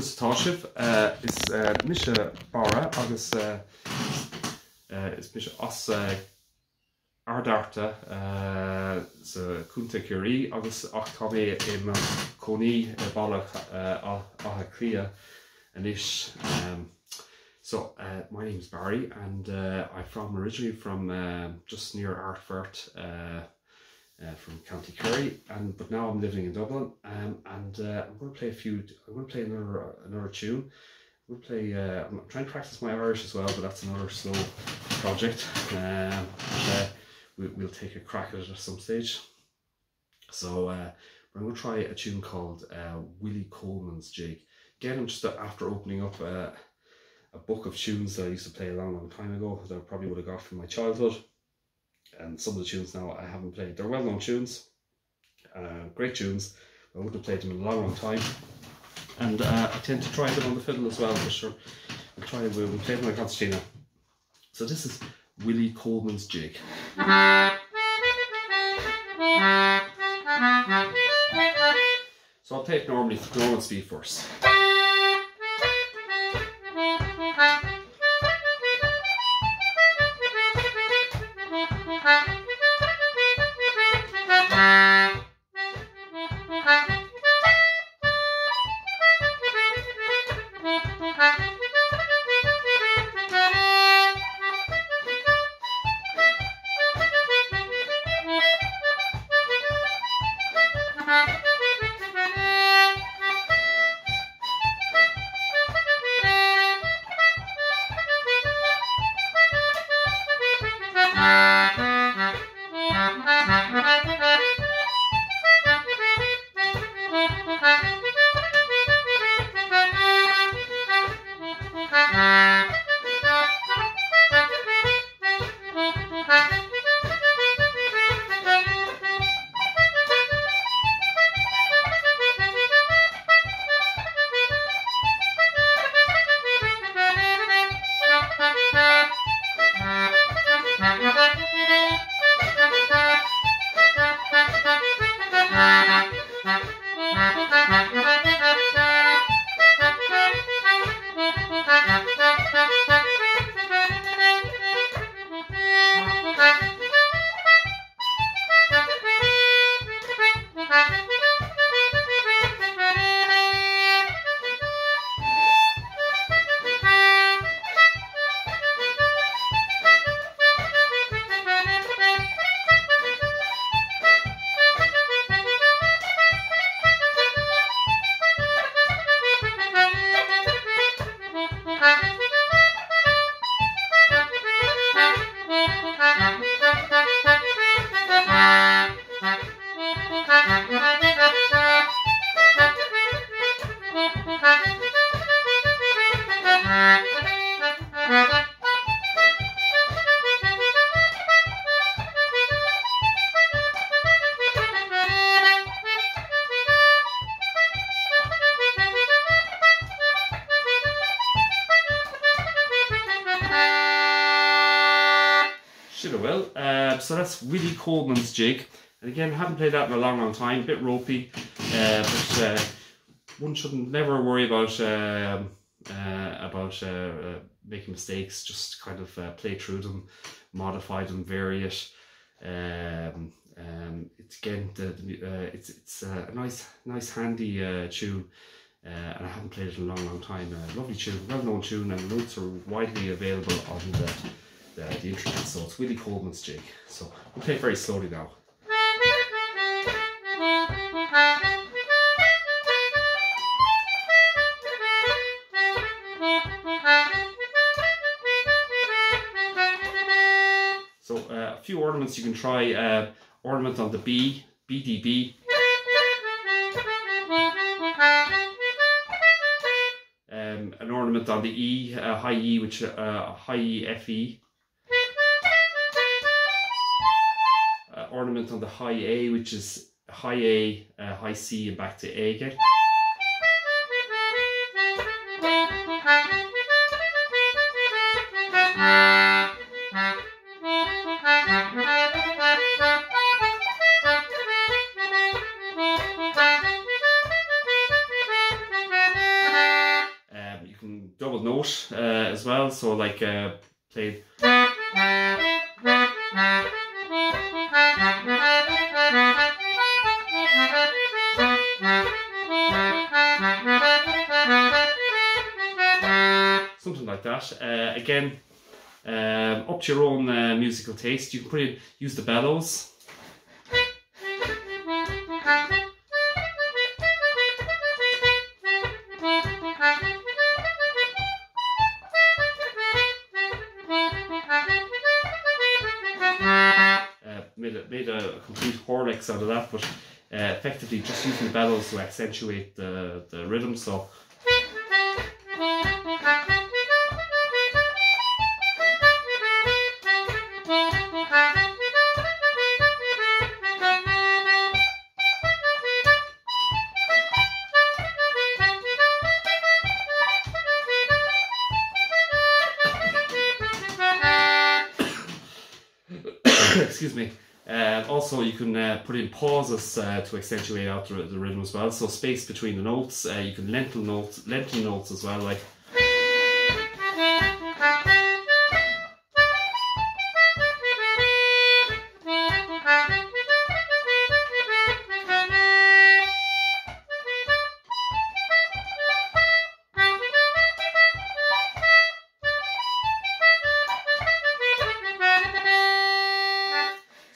chutáisih is mis bara agus uh, uh, is uh, ardarta curí agus is. So uh, my Barry and uh, I'm from originally from uh, just near Ardfert uh, from County Kerry, and but now I'm living in Dublin, um, and uh, I'm going to play a few. I'm going to play another another tune. We'll play. Uh, I'm trying to practice my Irish as well, but that's another slow project. Um, but, uh, we, we'll take a crack at it at some stage. So uh, we're going to try a tune called uh, Willie Coleman's Jig. Again, I'm just after opening up uh, a book of tunes that I used to play a long, long time ago that I probably would have got from my childhood and some of the tunes now I haven't played. They're well-known tunes, uh, great tunes. I wouldn't have played them in a long, long time. And uh, I tend to try them on the fiddle as well, but sure, we'll try we'll, we'll play them on concertina. So this is Willie Coleman's Jig. So I'll take normally normal speed first. Well. Uh, so that's Willie Coleman's jig. And again, haven't played that in a long, long time. A bit ropey, uh, but uh, one shouldn't never worry about um, uh, about uh, uh, making mistakes. Just kind of play through them, modify them, vary it. Um, um, it's again, the, it's it's a nice, nice, handy tune. Uh, and I haven't played it in a long, long time. Uh, lovely tune, well-known tune, and the notes are widely available on the the, the internet. So it's Willie Coleman's jig. So we'll play very slowly now. So uh, a few ornaments you can try. Uh, ornament on the B, BDB. Um, an ornament on the E, uh, high E, which uh, high E, FE. Ornament on the high A, which is high A, uh, high C, and back to A again. You can double note uh, as well. So like uh, played. Like that. Uh, again, um, up to your own uh, musical taste. You can put in, use the bellows. Uh, made a, complete Horlicks out of that, but uh, effectively just using the bellows to accentuate the, the rhythm. So me. Uh, also, you can uh, put in pauses uh, to accentuate out the, the rhythm as well. So space between the notes. Uh, you can lentil notes, lentil notes as well, like.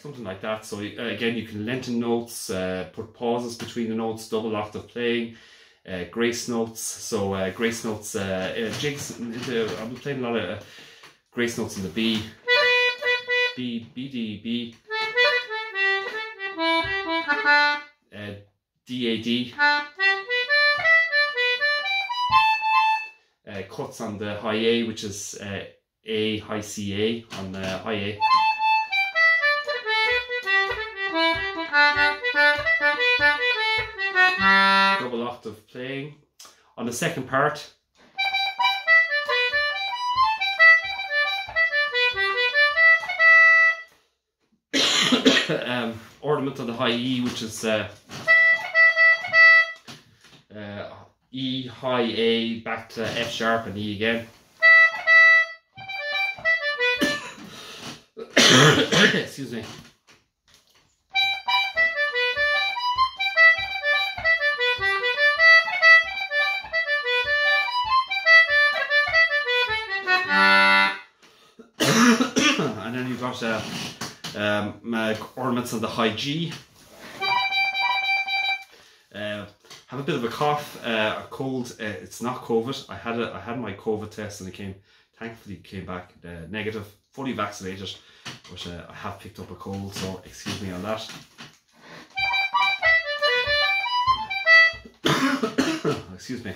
Something like that. So uh, again, you can lengthen notes, uh, put pauses between the notes, double octave playing, uh, grace notes. So uh, grace notes, jigs. I've been playing a lot of uh, grace notes in the B, B, B, D, B, uh, D, A, D. Cuts on the high A, which is A, high C, A on the high A. double octave playing. On the second part, um, ornament on the high E, which is uh, uh, E, high A, back to F sharp and E again. Excuse me. Got uh, um, uh, ornaments on the high G. Uh, have a bit of a cough, uh, a cold. Uh, it's not COVID. I had a, I had my COVID test and it came, thankfully, came back uh, negative. Fully vaccinated, but uh, I have picked up a cold, so excuse me on that. excuse me.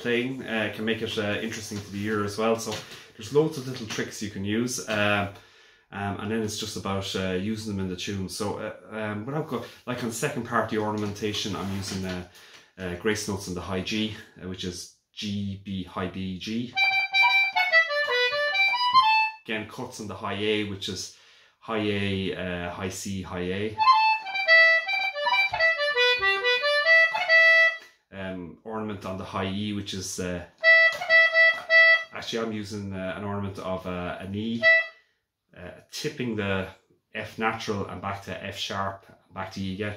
Playing uh, can make it uh, interesting to the ear as well. So there's loads of little tricks you can use. Um, um, and then it's just about uh, using them in the tune. So uh, um, I've got, like on second part, the ornamentation, I'm using uh, uh, grace notes in the high G, uh, which is G, B, high B, G. Again, cuts on the high A, which is high A, uh, high C, high A. ornament on the high E, which is uh, actually I'm using uh, an ornament of uh, an E, uh, tipping the F natural and back to F sharp, back to E again.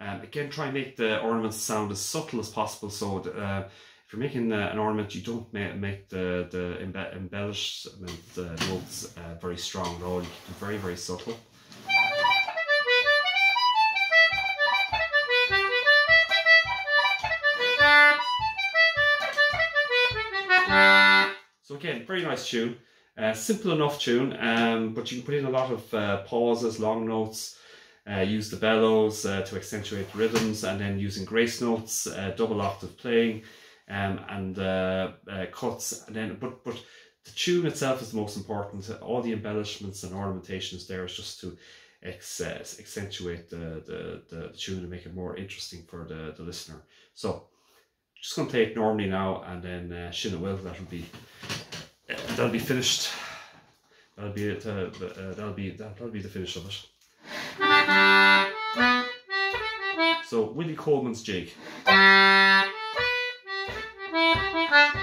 Um, again, try and make the ornaments sound as subtle as possible. So uh, if you're making an ornament, you don't make, make the, the embe- embellishment the notes uh, very strong at all. You keep them very, very subtle. So again, very nice tune. Uh, simple enough tune, um, but you can put in a lot of uh, pauses, long notes, uh, use the bellows uh, to accentuate rhythms, and then using grace notes, uh, double octave playing, um, and uh, cuts. And then, but but the tune itself is the most important. All the embellishments and ornamentations there is just to ex- accentuate the, the, the tune and make it more interesting for the, the listener. So just to play it normally now, and then uh, Shin Will that'll be uh, that'll be finished. That'll be it. Uh, uh, that'll be that'll be the finish of it. So Willie Coleman's jig. Uh, my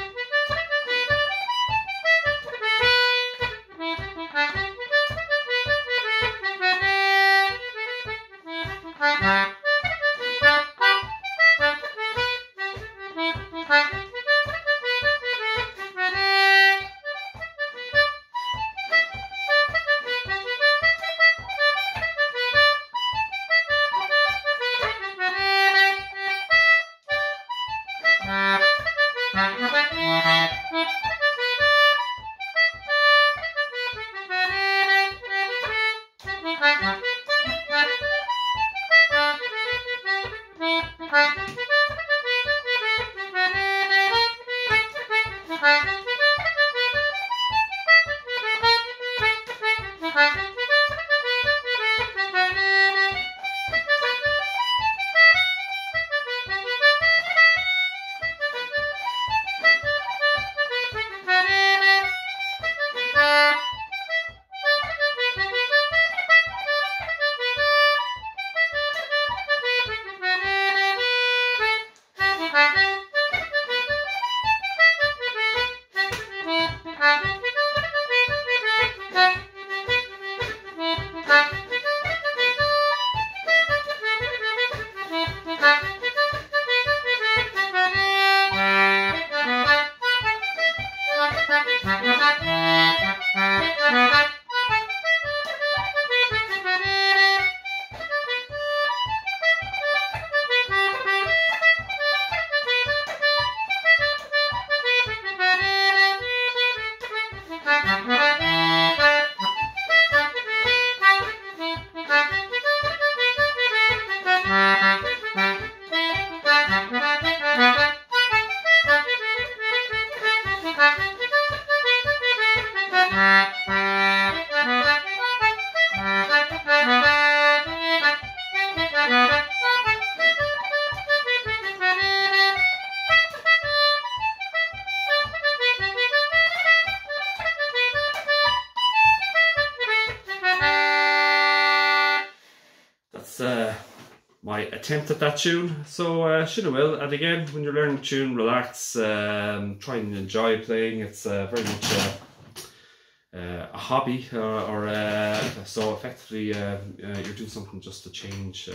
attempt at that tune. So uh, Shinna will. And again, when you're learning a tune, relax, um, try and enjoy playing. It's uh, very much uh, uh, a hobby, or, uh, so effectively uh, you're doing something just to change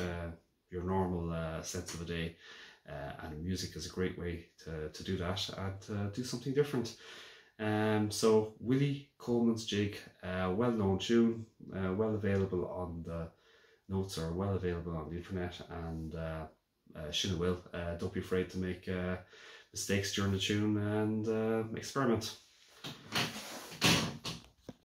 your normal sense of a day. And music is a great way to, to do that and do something different. Um, so Willie Coleman's Jig, well known tune, well available on the notes are well available on the internet and uh, uh, will. Uh, don't be afraid to make uh, mistakes during the tune and uh, experiment.